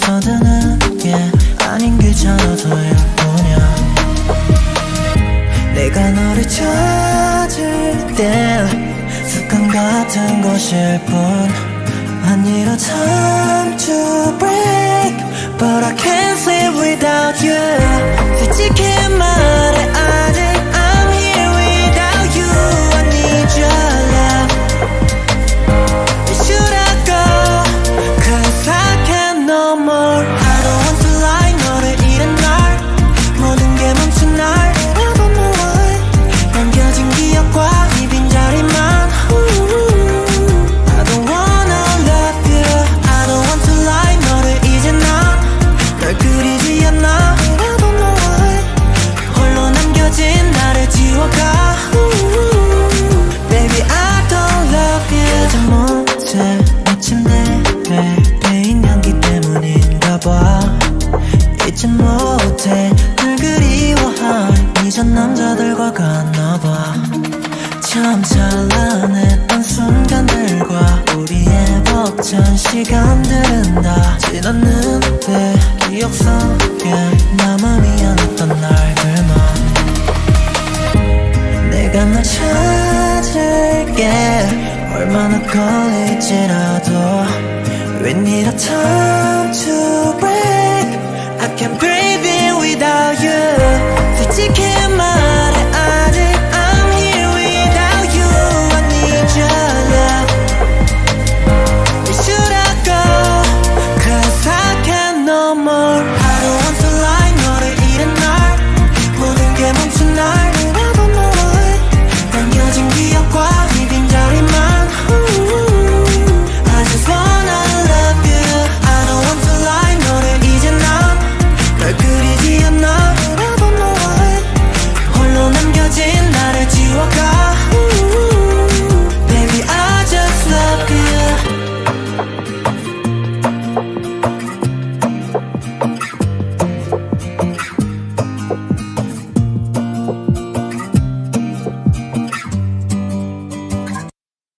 못해 서두는 게 아닌 귀찮아서일 뿐이야 내가 너를 찾을 땐 습관 같은 것일 뿐 I need a time to break But I can't live without you 침대에 배인 연기 때문인가 봐. 잊지 못해 널 그리워한 이전 남자들과 같나 봐. 참 찬란했던 순간들과 우리의 벅찬 시간들은 다 지났는데 기억 속에 남아 얼마나 need a time